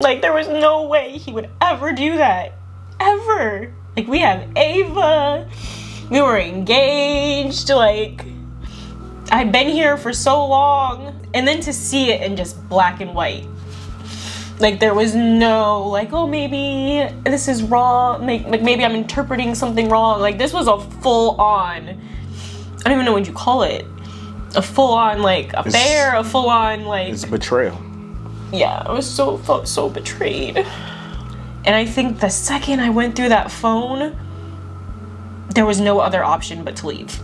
Like, there was no way he would ever do that. Ever. Like, we have Ava. We were engaged. Like, I've been here for so long. And then to see it in just black and white. Like, there was no, like, oh, maybe this is wrong. Like, like maybe I'm interpreting something wrong. Like, this was a full on, I don't even know what you call it. A full on, like, affair, a full on, like. It's betrayal. Yeah, I was so, felt so betrayed. And I think the second I went through that phone, there was no other option but to leave.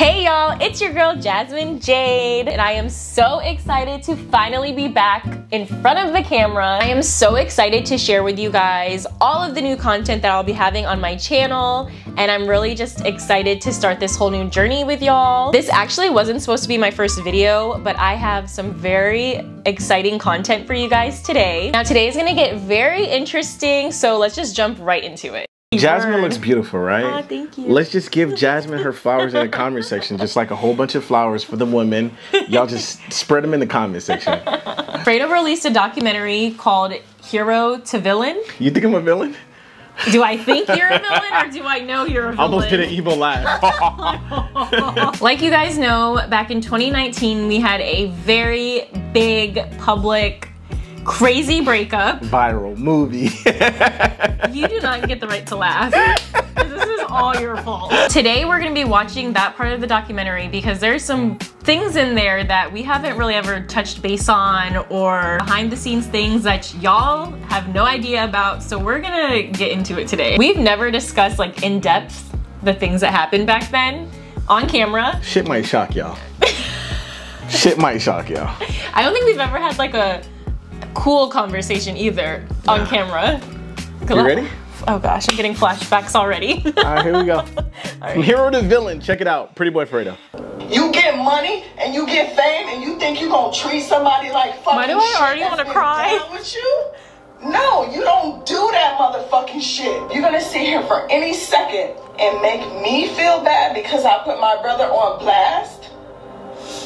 Hey y'all, it's your girl Jasmine Jade, and I am so excited to finally be back in front of the camera. I am so excited to share with you guys all of the new content that I'll be having on my channel, and I'm really just excited to start this whole new journey with y'all. This actually wasn't supposed to be my first video, but I have some very exciting content for you guys today. Now today is gonna get very interesting, so let's just jump right into it. Jasmine looks beautiful, right? Aw, thank you. Let's just give Jasmine her flowers in the comment section, just like a whole bunch of flowers for the women. Y'all just spread them in the comment section. Fredo released a documentary called Hero to Villain. You think I'm a villain? Do I think you're a villain or do I know you're a villain? Almost did an evil laugh. like you guys know, back in 2019, we had a very big public crazy breakup. Viral movie. You do not get the right to laugh. This is all your fault. Today we're gonna be watching that part of the documentary because there's some things in there that we haven't really ever touched base on or behind the scenes things that y'all have no idea about. So we're gonna get into it today. We've never discussed like in depth the things that happened back then on camera. Shit might shock y'all. Shit might shock y'all. I don't think we've ever had like a cool conversation either on camera. You ready? Oh gosh, I'm getting flashbacks already. All right, here we go. From hero to villain, check it out. Pretty Boy Fredo. You get money and you get fame and you think you're gonna treat somebody like fucking Why do I shit already that's wanna been cry? down With you? No, you don't do that motherfucking shit. You're gonna sit here for any second and make me feel bad because I put my brother on blast?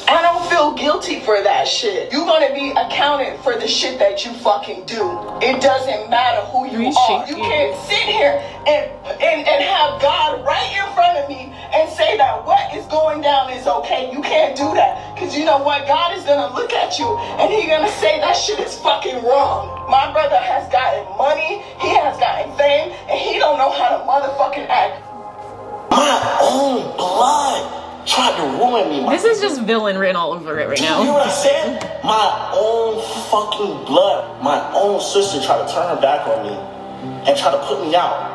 I don't feel guilty for that shit. You're gonna be accounted for the shit that you fucking do. It doesn't matter who you are. You you. can't sit here and, and and have God right in front of me and say that what is going down is okay. You can't do that. Cause you know what? God is gonna look at you and He's gonna say that shit is fucking wrong. My brother has gotten money, he has gotten fame, and he don't know how to motherfucking act. My own blood tried to ruin me. this is just villain written all over it right now. You know what I said? My own fucking blood, my own sister tried to turn her back on me and try to put me out.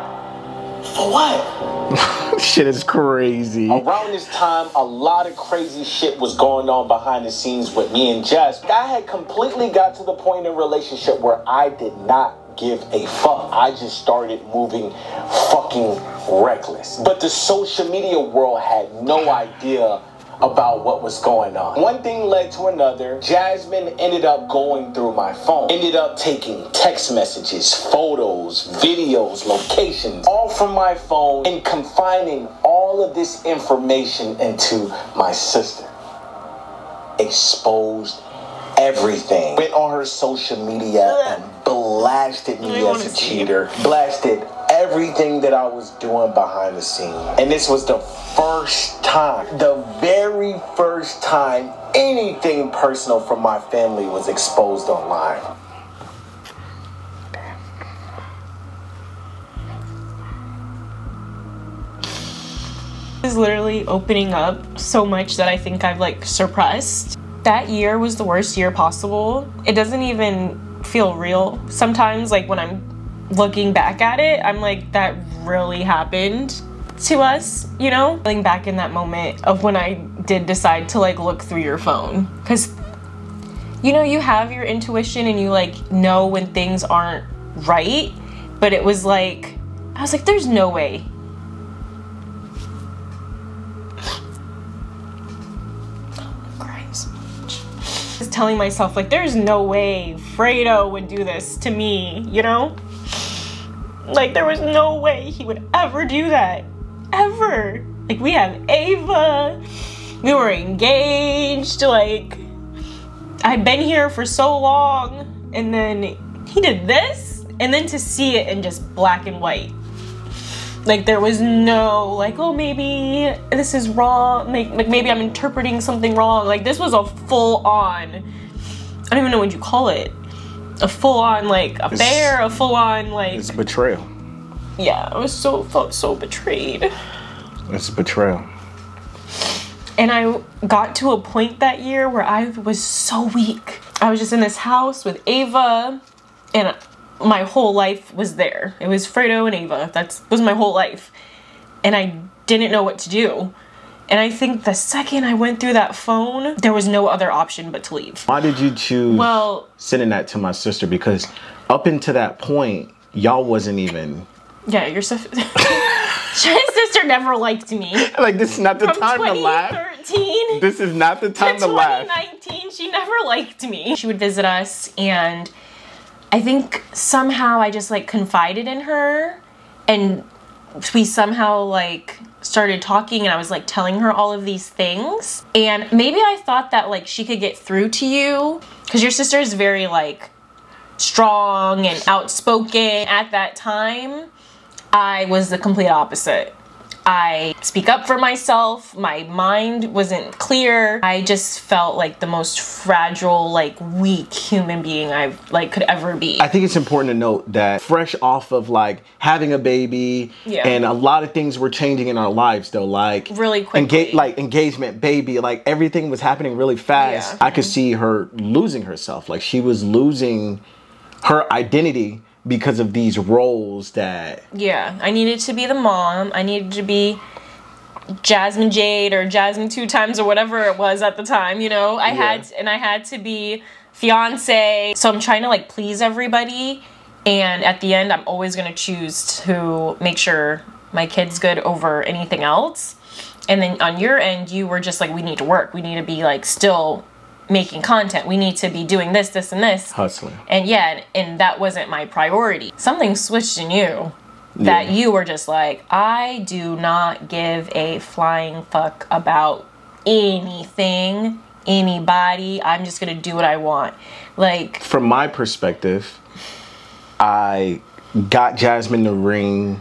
For what? Shit is crazy. Around this time, a lot of crazy shit was going on behind the scenes with me and Jess. I had completely got to the point in relationship where I did not give a fuck. I just started moving fucking reckless. But the social media world had no idea about what was going on. One thing led to another. Jasmine ended up going through my phone, ended up taking text messages, photos, videos, locations, all from my phone and confining all of this information into my sister. Exposed everything. Went on her social media and blasted me as a cheater. Blasted everything that I was doing behind the scenes. And this was the first time, the very first time anything personal from my family was exposed online. is literally opening up so much that I think I've like suppressed. That year was the worst year possible. It doesn't even feel real. Sometimes like when I'm looking back at it, I'm like that really happened to us, you know? Feeling back in that moment of when I did decide to like look through your phone cuz you know, you have your intuition and you like know when things aren't right, but it was like I was like there's no way telling myself, like, there's no way Fredo would do this to me, you know? Like, there was no way he would ever do that. Ever. Like, we have Ava. We were engaged. Like, I've been here for so long. and then he did this, and then to see it in just black and white. Like there was no like, oh maybe this is wrong. Like, like maybe I'm interpreting something wrong. Like this was a full on. I don't even know what you call it. A full on like affair. A full on like. It's betrayal. Yeah, I was so felt so betrayed. It's betrayal. And I got to a point that year where I was so weak. I was just in this house with Ava, and my whole life was there. It was Fredo and Ava. That was my whole life. And I didn't know what to do. And I think the second I went through that phone, there was no other option but to leave. Why did you choose Well- sending that to my sister? Because up until that point, y'all wasn't even Yeah, your sister. my sister never liked me. like this is not the From time to laugh. 2013 This is not the to time to laugh. 2019, she never liked me. She would visit us, and I think somehow I just like confided in her, and we somehow like started talking, and I was like telling her all of these things. And maybe I thought that like she could get through to you, because your sister is very like strong and outspoken. At that time, I was the complete opposite. I speak up for myself. My mind wasn't clear. I just felt like the most fragile, like weak human being I like could ever be. I think it's important to note that fresh off of like having a baby Yeah. and a lot of things were changing in our lives though like Really quickly. like engagement baby like everything was happening really fast Yeah. I could see her losing herself like she was losing her identity because of these roles that yeah, I needed to be the mom. I needed to be Jasmine Jade or Jasmine two times or whatever it was at the time, you know. I had and I had to be fiance. So I'm trying to like please everybody and at the end I'm always going to choose to make sure my kid's good over anything else. And then on your end you were just like we need to work. We need to be like still making content. We need to be doing this, this and this. hustling And yeah, and, and that wasn't my priority. Something switched in you that Yeah. you were just like, I do not give a flying fuck about anything, anybody. I'm just gonna do what I want. Like, from my perspective I got Jasmine the ring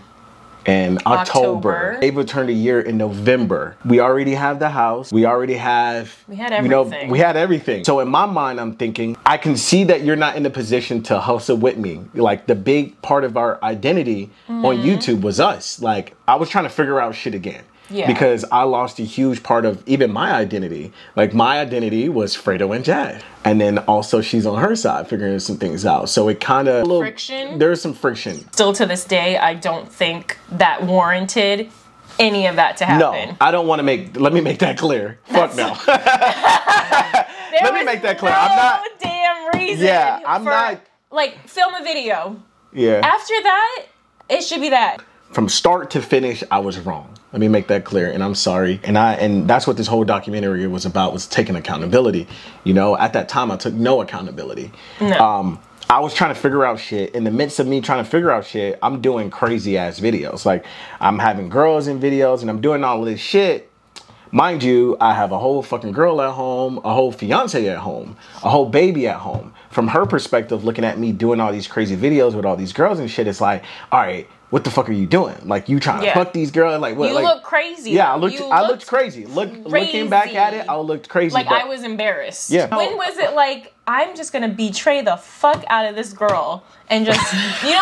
in October. October. Ava turned a year in November. We already have the house. We already have. We had everything. You know, we had everything. So in my mind, I'm thinking I can see that you're not in a position to hustle with me. Like the big part of our identity on Mm-hmm. YouTube was us. Like I was trying to figure out shit again. Yeah. Because I lost a huge part of even my identity. Like my identity was Fredo and Jazz. And then also she's on her side figuring some things out. So it kind of Friction? There's some friction. still to this day, I don't think that warranted any of that to happen. No. I don't want to make. Let me make that clear. Fuck no. Let me make that clear. No I'm not- damn reason. Yeah, I'm for, not- Like, film a video. yeah. After that, it should be that. From start to finish, I was wrong. Let me make that clear, and I'm sorry. And I and that's what this whole documentary was about was taking accountability. You know, at that time, I took no accountability. No. Um, I was trying to figure out shit. In the midst of me trying to figure out shit, I'm doing crazy ass videos. Like I'm having girls in videos, and I'm doing all this shit. Mind you, I have a whole fucking girl at home, a whole fiance at home, a whole baby at home. From her perspective, looking at me doing all these crazy videos with all these girls and shit, it's like, all right, what the fuck are you doing? Like you trying Yeah. to fuck these girls? Like what? You like, look crazy. Yeah, I looked. You I looked looked crazy. Look, looking back at it. I looked crazy. Like I was embarrassed. Yeah. When was it like I'm just gonna betray the fuck out of this girl and just you know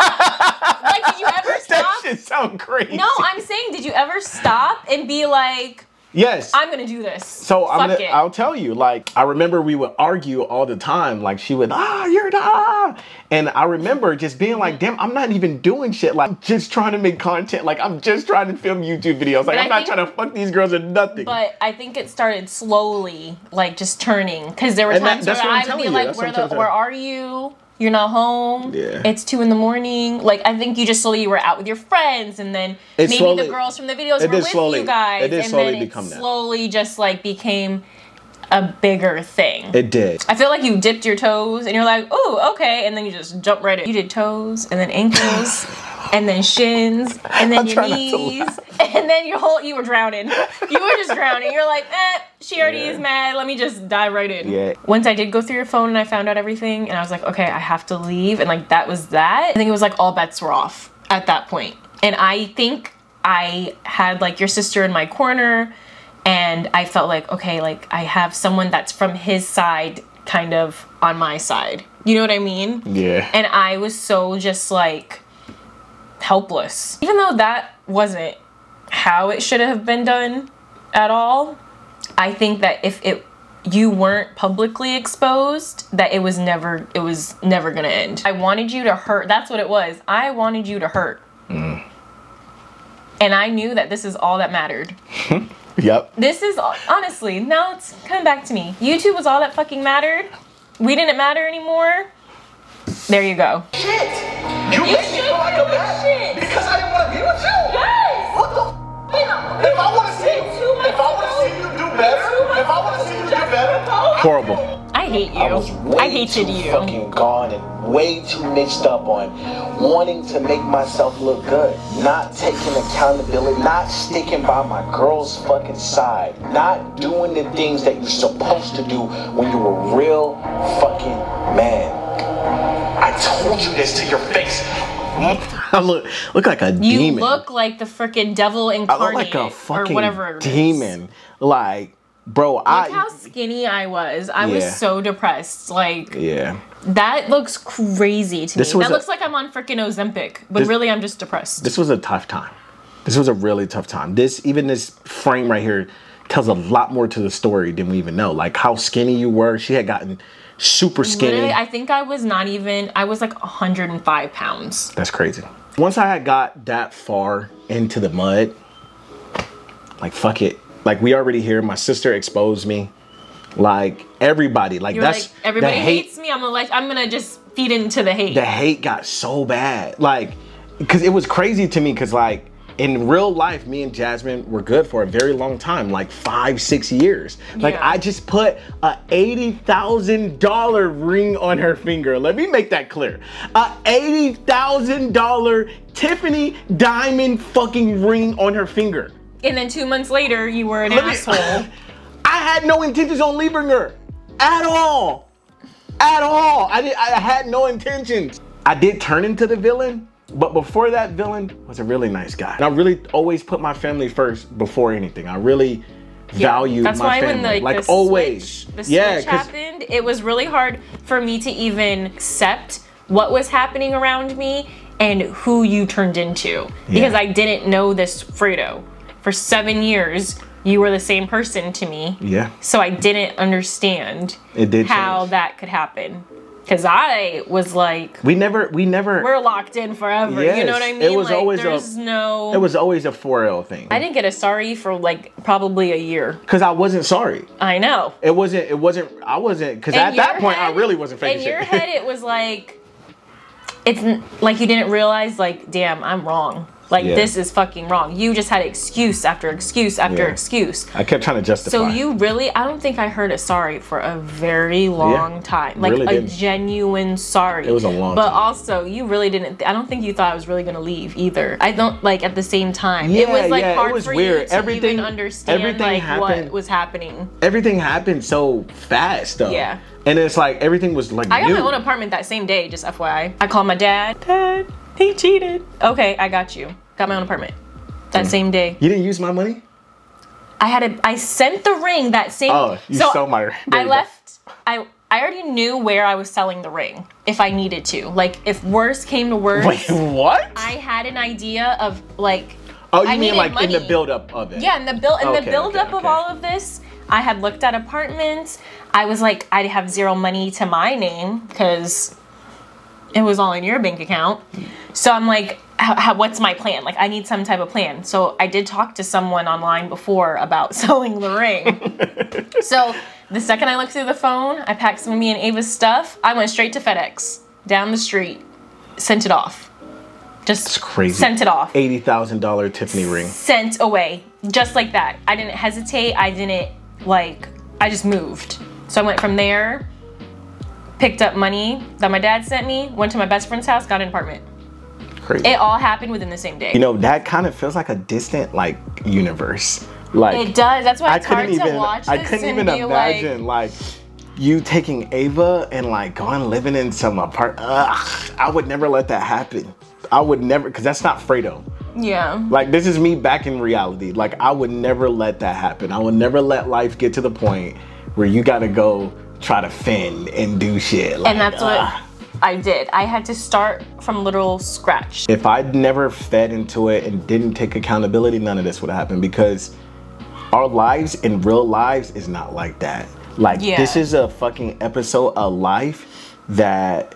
like did you ever stop? that shit sound crazy. No, I'm saying did you ever stop and be like yes. I'm gonna do this. So fuck I'm gonna, it. I'll tell you, like I remember we would argue all the time. Like she would, ah, you're the ah. And I remember just being like, damn, I'm not even doing shit. Like I'm just trying to make content. Like I'm just trying to film YouTube videos. Like But I'm I not think- trying to fuck these girls or nothing. but I think it started slowly, like just turning, because there were And times that's where I would be you, like, that's "Where the, where are you? You're not home. Yeah. It's two in the morning. Like I think you just slowly you were out with your friends, and then It maybe slowly- the girls from the videos were with slowly- you guys, it did and slowly then become it slowly just like became a bigger thing. it did. I feel like you dipped your toes and you're like, oh, okay, and then you just jump right in. You did toes and then ankles and then shins, and then I'm your trying not to knees, and then your whole you were drowning. You were just drowning. You're like, eh, she already Yeah. is mad. Let me just dive right in. Yeah. Once I did go through your phone and I found out everything, and I was like, okay, I have to leave, and like that was that. I think it was like all bets were off at that point, and I think I had like your sister in my corner, and I felt like okay, like I have someone that's from his side, kind of on my side. You know what I mean? Yeah. And I was so just like helpless. Even though that wasn't how it should have been done at all, I think that if it you weren't publicly exposed, that it was never it was never gonna end. I wanted you to hurt. That's what it was. I wanted you to hurt. Mm. And I knew that this is all that mattered. Yep. This is honestly, now it's coming back to me. YouTube was all that fucking mattered. We didn't matter anymore. There you go. Shit! You, made me feel like a bad because I didn't want to be with you. Yes! What the? F- if I want to see, if I want to see you do better, if I want to see you do better, Horrible. I hate you. I was way I hated too you. fucking gone and way too mixed up on wanting to make myself look good, not taking accountability, not sticking by my girl's fucking side, not doing the things that you're supposed to do when you're a real fucking man. I told you this to your face. I look look like a You demon. You look like the freaking devil I incarnate, look like a or whatever. demon. Like, bro, Look I how skinny I was. I Yeah. was so depressed. Like yeah. that looks crazy to This me. That a- looks like I'm on freaking Ozempic, but This- really I'm just depressed. This was a tough time. This was a really tough time. This even this frame right here tells a lot more to the story than we even know. Like how skinny you were. She had gotten super skinny. Literally, I think I was not even. I was like 105 pounds. That's crazy. Once I had got that far into the mud, like fuck it. Like we already here. My sister exposed me. Like everybody. Like You're that's like everybody hate. hates me. I'm gonna like. I'm gonna just feed into the hate. The hate got so bad. Like, cause it was crazy to me. Cause like in real life, me and Jasmine were good for a very long time, like five, six years. Like Yeah. I just put a eighty thousand dollar ring on her finger. Let me make that clear. A eighty thousand dollar Tiffany diamond fucking ring on her finger. And then two months later, you were an Let me- asshole. I had no intentions on leaving her at all. At all. I did I had no intentions. I did turn into the villain, but before that villain was a really nice guy. And I really always put my family first before anything. I really value That's my why family. when the, like, the always. switch, the yeah, switch happened, it was really hard for me to even accept what was happening around me and who you turned into because Yeah. I didn't know this Fredo. For seven years, you were the same person to me. Yeah. So I didn't understand It did how change. that could happen. Because I was like, We never we never we're locked in forever. you know what I mean? it was like, always a- no. it was always a 4L thing. I didn't get a sorry for like probably a year. Cause I wasn't sorry. I know. It wasn't it wasn't I wasn't cause In at that point I really wasn't faking it. In your head, it was like, it's like you didn't realize, like, damn, I'm wrong. Like Yeah. this is fucking wrong. You just had excuse after excuse after Yeah. excuse. I kept trying to justify. So you really, I don't think I heard a sorry for a very long Yeah, time, like really a didn't. genuine sorry. It was a long But time. also, you really didn't. I don't think you thought I was really gonna leave either. I don't like at the same time. it was like yeah, it hard was for weird. you to Everything- even understand everything like happened- what was happening. everything happened so fast though. Yeah. And it's like everything was like I got new. my own apartment that same day, just FYI. I called my dad. Dad, he cheated. Okay, I got you. Got my own apartment. That same day. You didn't use my money? I had a I sent the ring that same Oh, you sold my- there I go. left I I already knew where I was selling the ring if I needed to. Like if worse came to worse, Wait, what? I had an idea of like oh, you I mean like in the buildup of it? Yeah, and the build and Okay, the build okay, up of all of this, I had looked at apartments. I was like, I'd have zero money to my name because it was all in your bank account. So I'm like, how, what's my plan? Like, I need some type of plan. So I did talk to someone online before about selling the ring. so the second I looked through the phone, I packed some of me and Ava's stuff. I went straight to FedEx down the street, sent it off. Just It's crazy. sent it off Eighty thousand dollar Tiffany ring. sent away just like that. I didn't hesitate. I didn't like. I just moved. So I went from there, picked up money that my dad sent me, went to my best friend's house, got an apartment. crazy. It all happened within the same day. you know, that kind of feels like a distant like universe. Like it does. That's why I it's hard couldn't even to watch this I couldn't even imagine like, like, you taking Ava and like going living in some apartment. I would never let that happen. I would never because that's not Fredo. yeah. Like this is me back in reality. Like I would never let that happen. I would never let life get to the point where you gotta go try to fend and do shit. Like, And that's what. Ah. I did. I had to start from literal scratch. if I'd never fed into it and didn't take accountability, none of this would happen because our lives in real lives is not like that. Like Yeah. this is a fucking episode of life that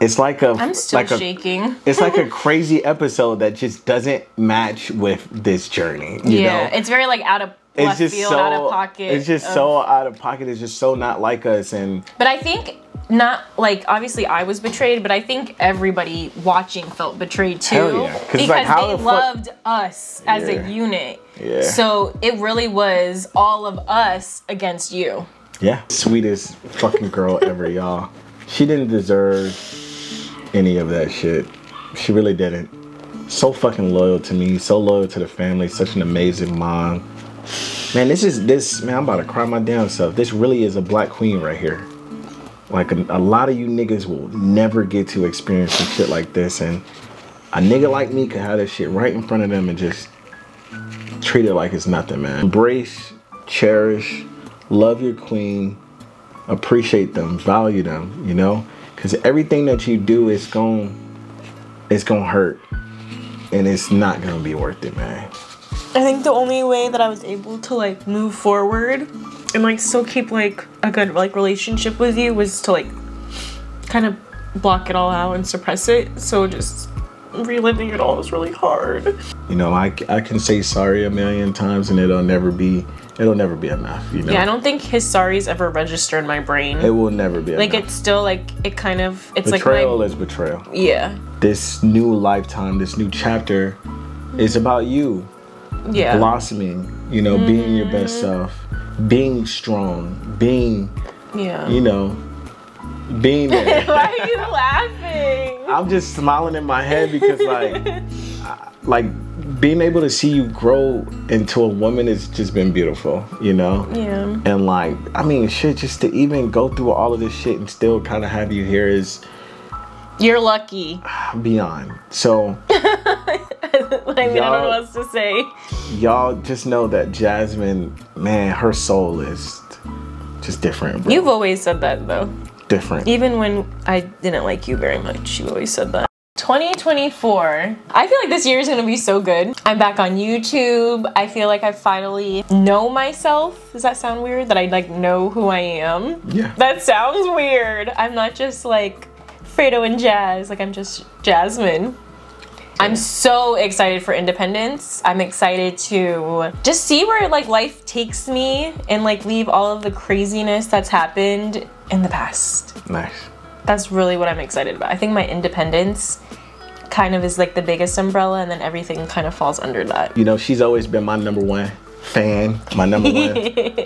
it's like a I'm still like a, shaking. it's like a crazy episode that just doesn't match with this journey. You yeah, know? it's very like out of it's just so out of pocket. it's just of- so out of pocket. It's just so not like us and But I think not like obviously I was betrayed, but I think everybody watching felt betrayed too Hell yeah. because like, how they the loved us as Yeah. a unit. Yeah. So it really was all of us against you. Yeah. Sweetest fucking girl ever, y'all. She didn't deserve any of that shit. She really didn't. So fucking loyal to me, so loyal to the family, such an amazing mom. Man, this is this man, I'm about to cry my damn self. This really is a black queen right here. Like a, a lot of you niggas will never get to experience some shit like this and a nigga like me could have this shit right in front of them and just treat it like it's nothing, man. Embrace, cherish, love your queen, appreciate them, value them, you know? Cause everything that you do is going it's gonna hurt. And it's not gonna be worth it, man. I think the only way that I was able to like move forward and like still keep like a good like relationship with you was to like kind of block it all out and suppress it. So just reliving it all is really hard. You know, I, I can say sorry a million times and it'll never be it'll never be enough, you know? Yeah, I don't think his sorries ever register in my brain. it will never be like enough. it's still like it kind of it's betrayal like betrayal is betrayal. yeah This new lifetime, this new chapter is about you. Yeah blossoming, you know, being your best Mm-hmm. self, being strong, being, yeah. you know, being there. Why are you laughing? I'm just smiling in my head because like I- like being able to see you grow into a woman has just been beautiful, you know? Yeah. And like, I mean, shit, just to even go through all of this shit and still kind of have you here is You're lucky. beyond. So, like, I don't know what else to say. y'all just know that Jasmine, man, her soul is just different, bro. You've always said that though. different. Even when I didn't like you very much, you always said that. 2024. I feel like this year is gonna be so good. I'm back on YouTube. I feel like I finally know myself. Does that sound weird? That I like know who I am? Yeah. That sounds weird. I'm not just like Fredo and Jazz. Like I'm just Jasmine. I'm so excited for independence. I'm excited to just see where like life takes me and like leave all of the craziness that's happened in the past. Nice. That's really what I'm excited about. I think my independence kind of is like the biggest umbrella and then everything kind of falls under that. You know, she's always been my number one fan, my number one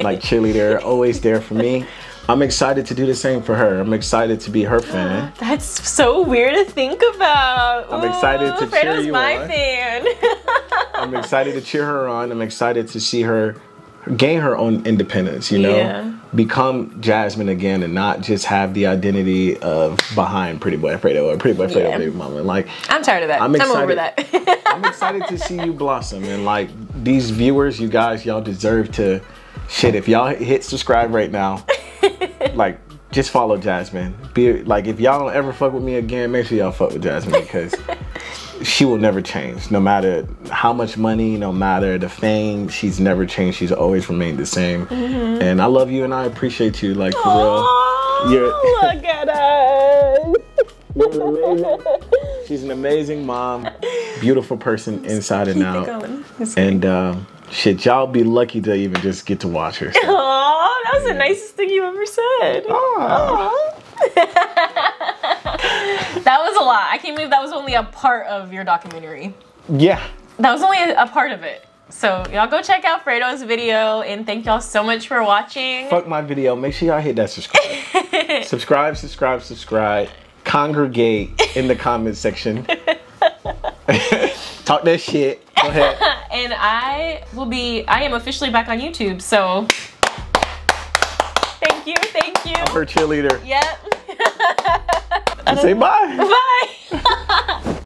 like cheerleader, always there for me. I'm excited to do the same for her. I'm excited to be her fan. That's so weird to think about. I'm excited to cheer Fredo's you my on. fan. I'm excited to cheer her on. I'm excited to see her gain her own independence, you know? Yeah. Become Jasmine again and not just have the identity of behind Pretty Boy Fredo or Pretty Boy Fredo Yeah. baby mama. Like I'm tired of that. I'm I'm, over that. I'm excited to see you blossom and like these viewers, you guys, y'all deserve to shit. If y'all hit subscribe right now, like just follow Jasmine. Be like if y'all don't ever fuck with me again, make sure y'all fuck with Jasmine because she will never change. No matter how much money, no matter the fame, she's never changed. She's always remained the same. And I love you and I appreciate you, like for real. You're- look at us. She's an amazing mom, beautiful person inside and out. And uh, shit, y'all be lucky to even just get to watch her. So. That was the nicest thing you ever said. Ah. That was a lot. I can't believe that was only a part of your documentary. Yeah. That was only a, a part of it. So y'all go check out Fredo's video and thank y'all so much for watching. Fuck my video. Make sure y'all hit that subscribe. subscribe, subscribe, subscribe. Congregate in the comment section. Talk that shit. Go ahead. and I will be. I am officially back on YouTube. So you. I'm her cheerleader. Yep. say bye. Bye.